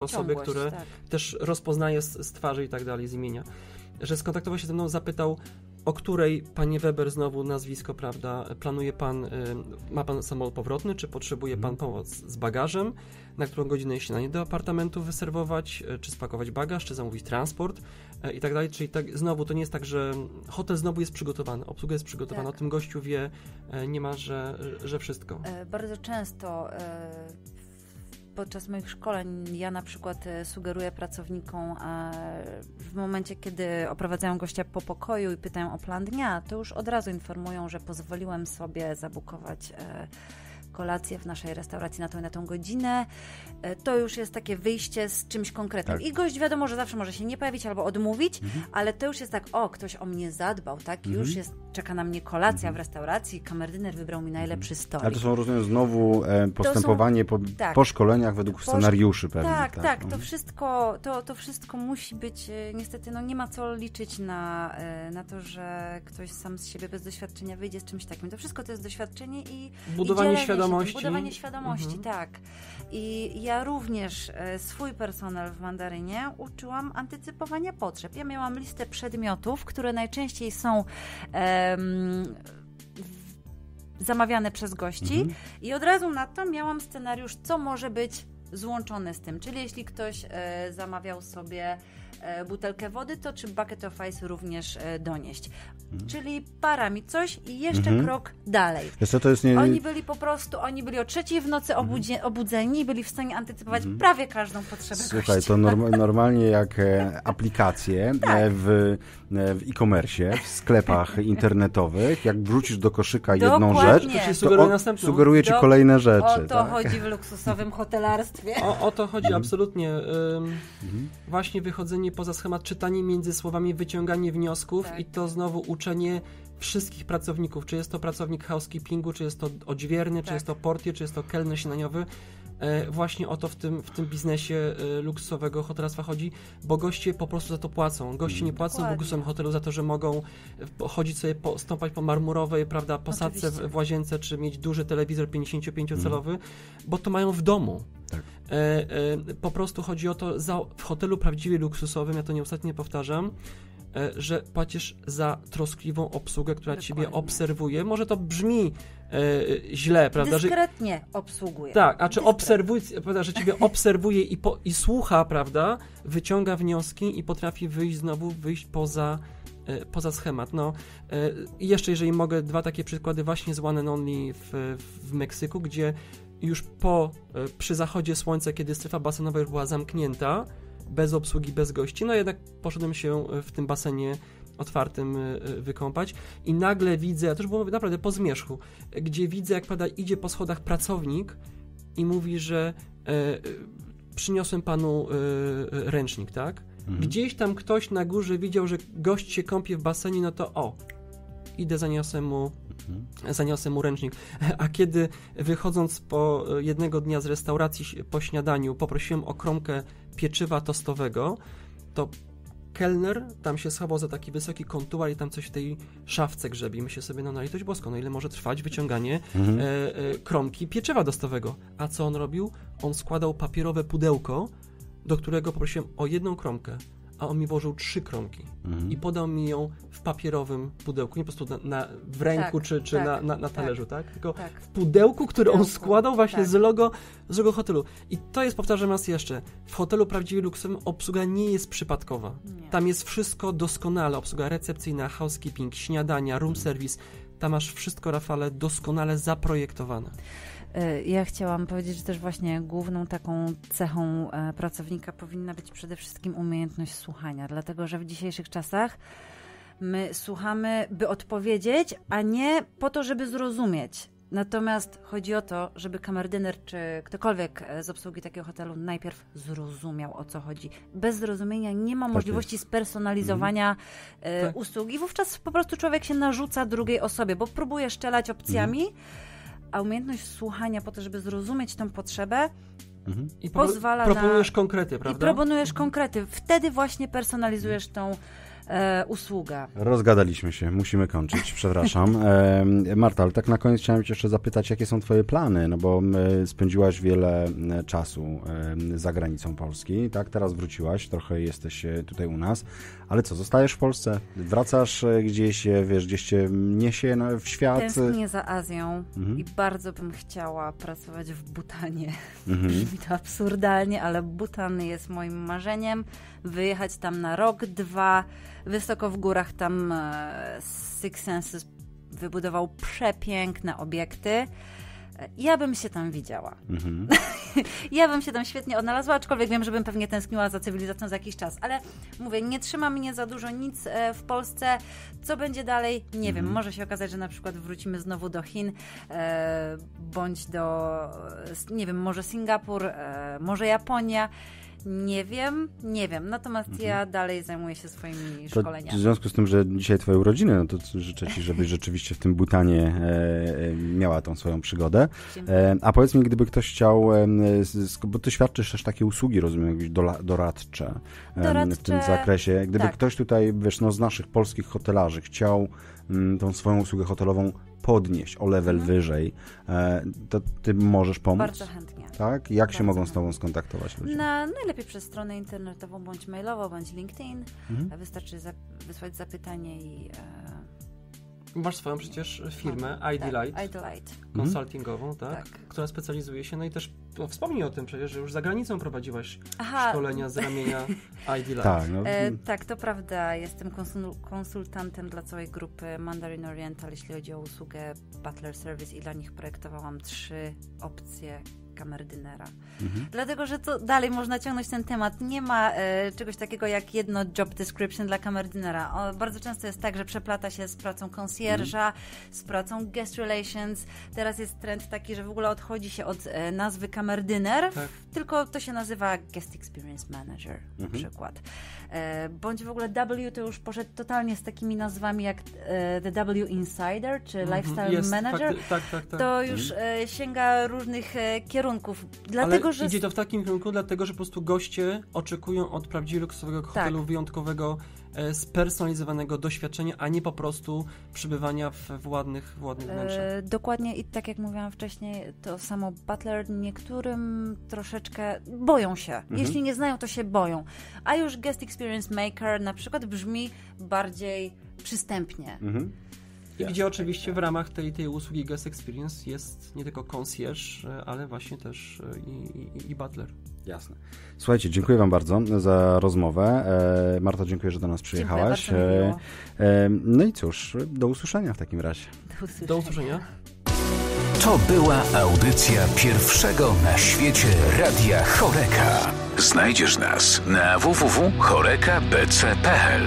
osoby, Ciągłość, które tak. też rozpoznaje z, z twarzy i tak dalej, z imienia. Że skontaktował się ze mną, zapytał, o której, panie Weber, znowu nazwisko, prawda, planuje pan, y, ma pan samolot powrotny, czy potrzebuje pan pomoc z bagażem, na którą godzinę śniadanie do apartamentu wyserwować, y, czy spakować bagaż, czy zamówić transport y, i tak dalej. Czyli tak, znowu to nie jest tak, że hotel znowu jest przygotowany, obsługa jest przygotowana, Tak. o tym gościu wie y, niemalże, że wszystko. E, Bardzo często e, podczas moich szkoleń ja na przykład e, sugeruję pracownikom e, w momencie, kiedy oprowadzają gościa po pokoju i pytają o plan dnia, to już od razu informują, że pozwoliłem sobie zabukować e, kolację w naszej restauracji na tą i na tą godzinę. To już jest takie wyjście z czymś konkretnym. Tak. I gość wiadomo, że zawsze może się nie pojawić albo odmówić, ale to już jest tak, o, ktoś o mnie zadbał, tak? Już jest, czeka na mnie kolacja w restauracji, kamerdyner wybrał mi najlepszy stolik. Ale to są, rozumiem, znowu e, postępowanie po, tak. po szkoleniach według Po scenariuszy pewnie. Tak, tak, to Mhm. wszystko, to, to wszystko musi być, e, niestety, no nie ma co liczyć na, e, na to, że ktoś sam z siebie bez doświadczenia wyjdzie z czymś takim. To wszystko to jest doświadczenie i Budowanie i świadomości. Tym, budowanie świadomości, Mhm. tak. I ja również e, swój personel w Mandarynie uczyłam antycypowania potrzeb. Ja miałam listę przedmiotów, które najczęściej są w- zamawiane przez gości Mhm. i od razu na to miałam scenariusz, co może być złączone z tym. Czyli jeśli ktoś e, zamawiał sobie e, butelkę wody, to czy bucket of ice również e, donieść. Czyli para mi coś i jeszcze Mhm. krok dalej. Co, to jest nie... Oni byli po prostu, oni byli o trzeciej w nocy obudzie, obudzeni i byli w stanie antycypować prawie każdą potrzebę Słuchaj, gościa. to norm, normalnie jak aplikacje Tak. w, w e-commerce, w sklepach internetowych, jak wrzucisz do koszyka jedną Dokładnie. rzecz, To ci to sugeruje on następną. sugeruje ci Do- kolejne rzeczy. O to tak? chodzi w luksusowym hotelarstwie. O, o to chodzi Mhm. absolutnie. Ym, Właśnie wychodzenie poza schemat, czytanie między słowami, wyciąganie wniosków Tak. i to znowu uczenie wszystkich pracowników. Czy jest to pracownik housekeepingu, czy jest to odźwierny, czy Tak. jest to portier, czy jest to kelner śniadaniowy. E, właśnie o to w tym, w tym biznesie e, luksusowego hotelarstwa chodzi, bo goście po prostu za to płacą. Goście nie płacą w Dokładnie. luksusowym hotelu za to, że mogą e, chodzić sobie, po, stąpać po marmurowej, prawda, posadce w, Oczywiście. w łazience, czy mieć duży telewizor 55-calowy, bo to mają w domu. Tak. E, e, po prostu chodzi o to, za, w hotelu prawdziwie luksusowym, ja to nieustannie powtarzam, że płacisz za troskliwą obsługę, która ciebie Dokładnie. obserwuje. Może to brzmi e, źle, prawda? Że, Dyskretnie obsługuje. tak, a czy Dyskretnie. obserwuj, prawda, że ciebie obserwuje i, po, i słucha, prawda? Wyciąga wnioski i potrafi wyjść znowu, wyjść poza, e, poza schemat. No, e, i jeszcze, jeżeli mogę, dwa takie przykłady właśnie z One and Only w, w Meksyku, gdzie już po, e, przy zachodzie słońca, kiedy strefa basenowa już była zamknięta, bez obsługi, bez gości, no jednak poszedłem się e, w tym basenie otwartym e, e, wykąpać i nagle widzę, to już było naprawdę po zmierzchu, gdzie widzę, jak pada, idzie po schodach pracownik i mówi, że e, przyniosłem panu e, ręcznik, tak? Mhm. Gdzieś tam ktoś na górze widział, że gość się kąpie w basenie, no to o, idę, zaniosę mu, Mhm. zaniosę mu ręcznik. A kiedy wychodząc po jednego dnia z restauracji po śniadaniu poprosiłem o kromkę pieczywa tostowego, to kelner tam się schował za taki wysoki kontuar i tam coś w tej szafce grzebie. Myślę sobie, no na litość boską, no ile może trwać wyciąganie Mhm. e, e, kromki pieczywa dostowego. A co on robił? On składał papierowe pudełko, do którego poprosiłem o jedną kromkę, a on mi włożył trzy kromki Mhm. i podał mi ją w papierowym pudełku, nie po prostu na, na, w ręku Tak, czy, czy tak, na, na, na tak. talerzu, tak? Tylko Tak. w pudełku, które on składał właśnie tak. z, logo, z logo hotelu. I to jest, powtarzam raz jeszcze, w hotelu prawdziwie luksusowym obsługa nie jest przypadkowa. Nie. Tam jest wszystko doskonale, obsługa recepcyjna, housekeeping, śniadania, room service. Tam masz wszystko, Rafale, doskonale zaprojektowane. E, Ja chciałam powiedzieć, że też właśnie główną taką cechą e, pracownika powinna być przede wszystkim umiejętność słuchania, dlatego że w dzisiejszych czasach my słuchamy, by odpowiedzieć, a nie po to, żeby zrozumieć. Natomiast chodzi o to, żeby kamerdyner czy ktokolwiek e, z obsługi takiego hotelu najpierw zrozumiał o co chodzi. Bez zrozumienia nie ma możliwości spersonalizowania e, Tak. usługi. Wówczas po prostu człowiek się narzuca drugiej osobie, bo próbuje szczelać opcjami, a umiejętność słuchania po to, żeby zrozumieć tą potrzebę Mhm. I po- Pozwala proponujesz na- konkrety, i prawda? proponujesz konkrety. Wtedy właśnie personalizujesz tą e, usługa. Rozgadaliśmy się, musimy kończyć, przepraszam. E, Marta, ale tak na koniec chciałem cię jeszcze zapytać, jakie są twoje plany, no bo e, spędziłaś wiele e, czasu e, za granicą Polski, tak? Teraz wróciłaś, trochę jesteś tutaj u nas, ale co, zostajesz w Polsce? Wracasz gdzieś, wiesz, gdzieś cię niesie na- w świat? Tęsknię za Azją Mhm. i bardzo bym chciała pracować w Butanie. Mhm. Brzmi to absurdalnie, ale Butan jest moim marzeniem. Wyjechać tam na rok, dwa, wysoko w górach tam e, Six Senses wybudował przepiękne obiekty. E, Ja bym się tam widziała. Mhm. Ja bym się tam świetnie odnalazła, aczkolwiek wiem, że bym pewnie tęskniła za cywilizacją za jakiś czas. Ale mówię, nie trzyma mnie za dużo nic e, w Polsce. Co będzie dalej? Nie wiem. Może się okazać, że na przykład wrócimy znowu do Chin, bądź do, nie wiem, może Singapur, może Japonia. Nie wiem, nie wiem. Natomiast ja dalej zajmuję się swoimi To szkoleniami. w związku z tym, że dzisiaj twoje urodziny, no to życzę ci, żebyś rzeczywiście w tym Butanie e, e, miała tą swoją przygodę. E, a powiedz mi, gdyby ktoś chciał, e, bo ty świadczysz też takie usługi, rozumiem, jakieś dola, doradcze, em, w Doradcze, tym zakresie. Gdyby tak. ktoś tutaj, wiesz, no, z naszych polskich hotelarzy chciał mm, tą swoją usługę hotelową podnieść o level Mhm. wyżej, e, to ty możesz pomóc? Bardzo chętnie. Tak? Jak się Bardzo mogą z tobą skontaktować ludzie? Na, najlepiej przez stronę internetową, bądź mailowo, bądź LinkedIn. Mhm. Wystarczy za, wysłać zapytanie i. E, Masz swoją przecież firmę, ID tak, Light, ID Light. konsultingową, tak? Tak. Która specjalizuje się, no i też no, wspomnij o tym przecież, że już za granicą prowadziłaś Aha, szkolenia z ramienia ID Light. Tak, no, E, tak, to prawda. Jestem konsul konsultantem dla całej grupy Mandarin Oriental, jeśli chodzi o usługę Butler Service i dla nich projektowałam trzy opcje kamerdynera. mhm. Dlatego, że to dalej można ciągnąć ten temat. Nie ma e, czegoś takiego jak jedno job description dla kamerdynera. O, bardzo często jest tak, że przeplata się z pracą concierge'a, z pracą guest relations. Teraz jest trend taki, że w ogóle odchodzi się od e, nazwy kamerdyner, Tak. tylko to się nazywa guest experience manager na Mhm. przykład. E, bądź w ogóle W to już poszedł totalnie z takimi nazwami jak e, The W Insider czy Mhm. Lifestyle Jest, Manager. fakty- tak, tak, tak. To już e, sięga różnych e, kierunków. Dlatego, Ale że idzie to w takim kierunku, dlatego że po prostu goście oczekują od prawdziwie luksusowego hotelu Tak. wyjątkowego, e, spersonalizowanego doświadczenia, a nie po prostu przybywania w, w ładnych, w ładnych wnętrzach. E, dokładnie i tak jak mówiłam wcześniej, to samo Butler niektórym troszeczkę boją się. Mhm. Jeśli nie znają, to się boją. A już Guest Experience Maker na przykład brzmi bardziej przystępnie. Mhm. I gdzie oczywiście w ramach tej, tej usługi Guest Experience jest nie tylko concierge, e, ale właśnie też e, i, i, i butler. Jasne. Słuchajcie, dziękuję Wam bardzo za rozmowę. E, Marta, dziękuję, że do nas przyjechałaś. Dziękuję. E, e, no i cóż, do usłyszenia w takim razie. Do usłyszenia. Do usłyszenia. To była audycja pierwszego na świecie Radia Choreka. Znajdziesz nas na www.chorekabc.pl